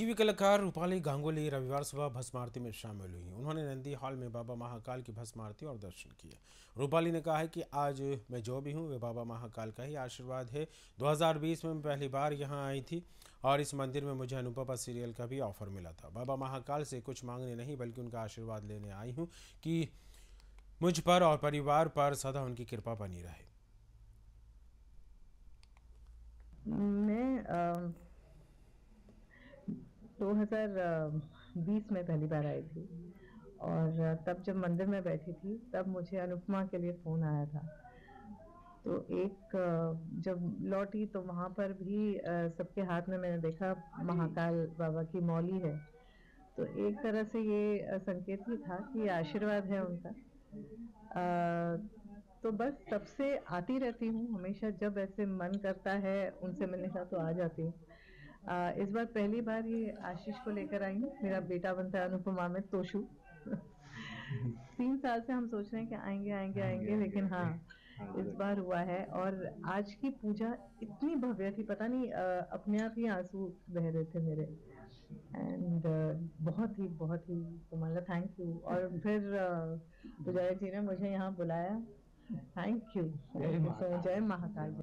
TV कलाकार रूपाली गांगुली रविवार सुबह भस्म आरती में शामिल हुई। उन्होंने नंदी हॉल में बाबा महाकाल की भस्म आरती और दर्शन किए। रूपाली ने कहा है कि आज मैं जो भी हूँ, वे बाबा महाकाल का ही आशीर्वाद है। 2020 में मैं पहली बार यहाँ आई थी और इस मंदिर में मुझे अनुपमा सीरियल का भी ऑफ़र मिला था। बाबा महाकाल से कुछ मांगने नहीं, बल्कि उनका आशीर्वाद लेने आई हूँ कि मुझ पर और परिवार पर सदा उनकी कृपा बनी रहे मैं 2020 में पहली बार आई थी। और तब जब मंदिर में बैठी थी तब मुझे अनुपमा के लिए फ़ोन आया था। तो एक जब लौटी तो वहाँ पर भी सबके हाथ में मैंने देखा महाकाल बाबा की मौली है। तो एक तरह से ये संकेत ही था कि आशीर्वाद है उनका। आ, तो बस तब से आती रहती हूँ। हमेशा जब ऐसे मन करता है उनसे मिलने का तो आ जाती हूँ। आ, इस बार पहली बार ये आशीष को लेकर आई हूँ। मेरा बेटा बनता है अनुपमा में तोशु। तीन साल से हम सोच रहे हैं कि आएँगे आएँगे आएँगे लेकिन हाँ इस बार हुआ है। और आज की पूजा इतनी भव्य थी पता नहीं अपने आप ही आँसू बह रहे थे मेरे। एंड बहुत ही बहुत ही तुम्हारा थैंक यू और फिर पुजारी जी ने मुझे यहाँ बुलाया। थैंक यू जय महाकाल।